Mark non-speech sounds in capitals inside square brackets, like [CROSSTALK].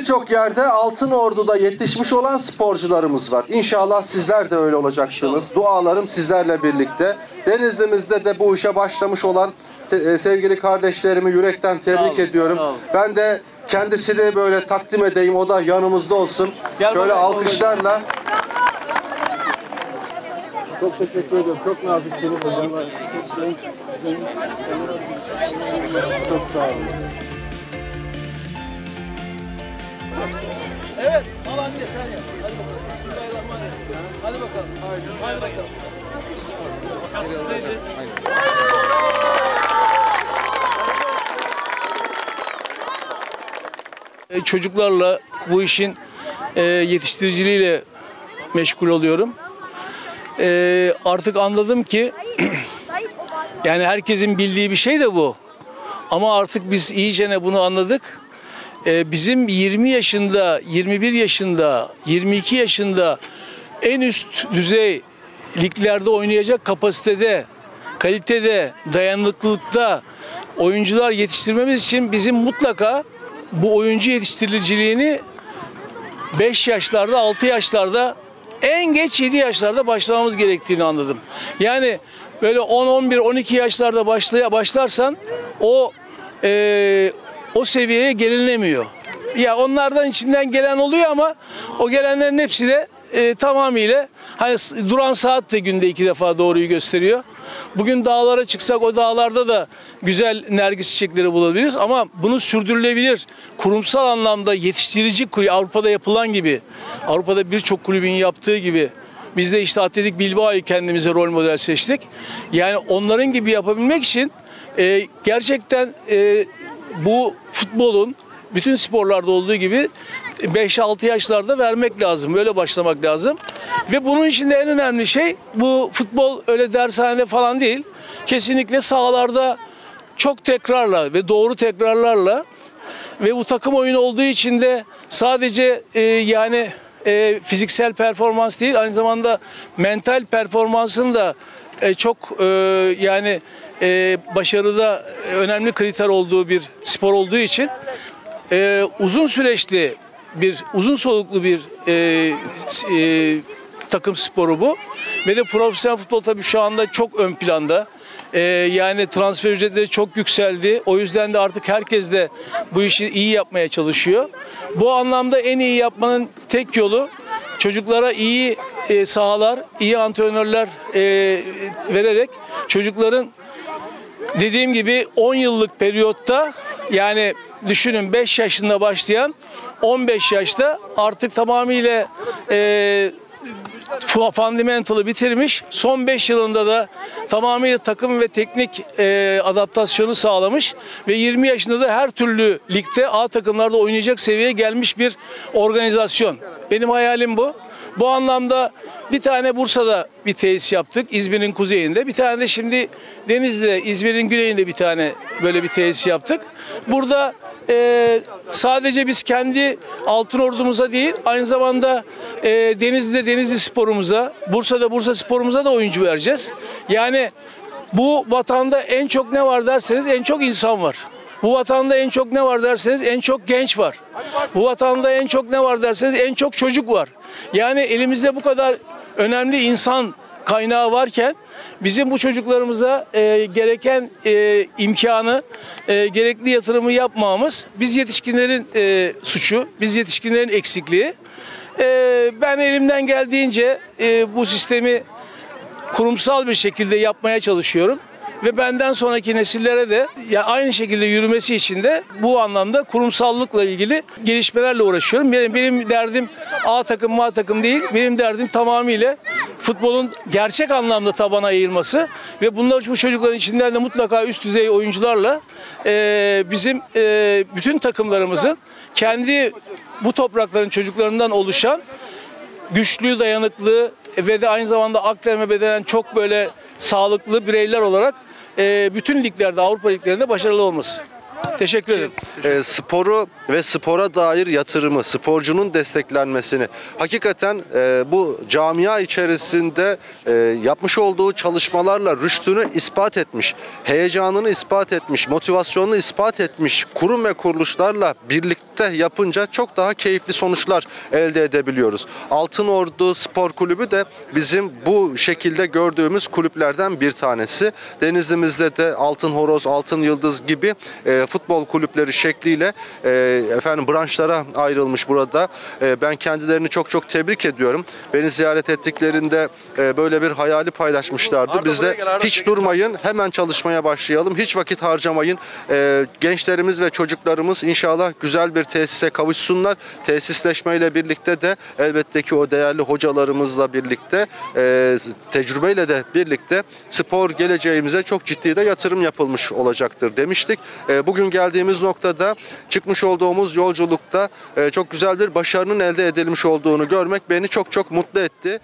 Birçok yerde Altın Ordu'da yetişmiş olan sporcularımız var. İnşallah sizler de öyle olacaksınız. Dualarım sizlerle birlikte. Denizli'mizde de bu işe başlamış olan te- e, sevgili kardeşlerimi yürekten tebrik olun, ediyorum. sağ olun. Ben de kendisini böyle takdim edeyim. O da yanımızda olsun. Gel Şöyle bakalım, alkışlarla. Çok teşekkür ediyorum. Çok naziksiniz hocam. Çok sağ olun. Evet. Al anne sen yap. Hadi bakalım. Bismillahirrahmanirrahim. Hadi bakalım. Hadi bakalım. E, Çocuklarla bu işin e, yetiştiriciliğiyle meşgul oluyorum. E, artık anladım ki [CLEARS THROAT] yani herkesin bildiği bir şey de bu. Ama artık biz iyicene bunu anladık. Ee, bizim 20 yaşında, 21 yaşında, 22 yaşında en üst düzey liglerde oynayacak kapasitede, kalitede, dayanıklılıkta oyuncular yetiştirmemiz için bizim mutlaka bu oyuncu yetiştiriciliğini 5 yaşlarda, 6 yaşlarda en geç 7 yaşlarda başlamamız gerektiğini anladım. Yani böyle 10, 11, 12 yaşlarda başlaya başlarsan o e, o seviyeye gelinemiyor. Ya onlardan içinden gelen oluyor ama o gelenlerin hepsi de e, tamamıyla hani duran saat de günde iki defa doğruyu gösteriyor. Bugün dağlara çıksak o dağlarda da güzel nergis çiçekleri bulabiliriz ama bunu sürdürülebilir kurumsal anlamda yetiştirici kulüp Avrupa'da yapılan gibi Avrupa'da birçok kulübün yaptığı gibi biz de işte Atletik Bilbao'yu kendimize rol model seçtik. Yani onların gibi yapabilmek için e, gerçekten e, bu futbolun bütün sporlarda olduğu gibi 5-6 yaşlarda vermek lazım. Böyle başlamak lazım. Ve bunun içinde en önemli şey bu futbol öyle dershanede falan değil. Kesinlikle sahalarda çok tekrarla ve doğru tekrarlarla ve bu takım oyunu olduğu için de sadece e, yani e, fiziksel performans değil aynı zamanda mental performansın da e, çok e, yani e, başarıda önemli kriter olduğu bir spor olduğu için e, uzun süreçli bir uzun soluklu bir e, e, takım sporu bu ve de profesyonel futbol tabii şu anda çok ön planda. E, yani transfer ücretleri çok yükseldi. O yüzden de artık herkes de bu işi iyi yapmaya çalışıyor. Bu anlamda en iyi yapmanın tek yolu çocuklara iyi e, sahalar, iyi antrenörler e, vererek çocukların dediğim gibi 10 yıllık periyotta yani düşünün 5 yaşında başlayan 15 yaşta artık tamamıyla e, fu- fundamental'ı bitirmiş. Son 5 yılında da tamamıyla takım ve teknik e, adaptasyonu sağlamış ve 20 yaşında da her türlü ligde A takımlarda oynayacak seviyeye gelmiş bir organizasyon. Benim hayalim bu. Bu anlamda bir tane Bursa'da bir tesis yaptık İzmir'in kuzeyinde. Bir tane de şimdi Denizli'de İzmir'in güneyinde bir tane böyle bir tesis yaptık. Burada e, sadece biz kendi altın ordumuza değil aynı zamanda e, Denizli'de Denizli sporumuza, Bursa'da Bursa sporumuza da oyuncu vereceğiz. Yani bu vatanda en çok ne var derseniz en çok insan var. Bu vatanda en çok ne var derseniz en çok genç var. Bu vatanda en çok ne var derseniz en çok çocuk var. Yani elimizde bu kadar önemli insan kaynağı varken bizim bu çocuklarımıza e, gereken e, imkanı, e, gerekli yatırımı yapmamamız biz yetişkinlerin e, suçu, biz yetişkinlerin eksikliği. E, ben elimden geldiğince e, bu sistemi kurumsal bir şekilde yapmaya çalışıyorum. Ve benden sonraki nesillere de ya aynı şekilde yürümesi için de bu anlamda kurumsallıkla ilgili gelişmelerle uğraşıyorum. Benim, benim derdim A takım, A takım değil. Benim derdim tamamıyla futbolun gerçek anlamda tabana eğilmesi ve bunlar bu çocukların içinden de mutlaka üst düzey oyuncularla e, bizim e, bütün takımlarımızın kendi bu toprakların çocuklarından oluşan güçlü, dayanıklı ve de aynı zamanda ve bedenen çok böyle sağlıklı bireyler olarak bütün liglerde, Avrupa liglerinde başarılı olması. Teşekkür ederim. e, sporu ve spora dair yatırımı, sporcunun desteklenmesini hakikaten e, bu camia içerisinde e, yapmış olduğu çalışmalarla rüştünü ispat etmiş, heyecanını ispat etmiş, motivasyonunu ispat etmiş kurum ve kuruluşlarla birlikte yapınca çok daha keyifli sonuçlar elde edebiliyoruz. Altın Ordu Spor Kulübü de bizim bu şekilde gördüğümüz kulüplerden bir tanesi. Denizlimizde de Altın Horoz, Altın Yıldız gibi e, futbol kulüpleri şekliyle e, efendim branşlara ayrılmış burada. E, ben kendilerini çok çok tebrik ediyorum. Beni ziyaret ettiklerinde e, böyle bir hayali paylaşmışlardı. Biz de hiç durmayın, hemen çalışmaya başlayalım. Hiç vakit harcamayın. E, gençlerimiz ve çocuklarımız inşallah güzel bir tesise kavuşsunlar. Tesisleşmeyle birlikte de elbette ki o değerli hocalarımızla birlikte e, tecrübeyle de birlikte spor geleceğimize çok ciddi de yatırım yapılmış olacaktır demiştik. E, bugün geldiğimiz noktada çıkmış olduğumuz yolculukta e, çok güzel bir başarının elde edilmiş olduğunu görmek beni çok çok mutlu etti.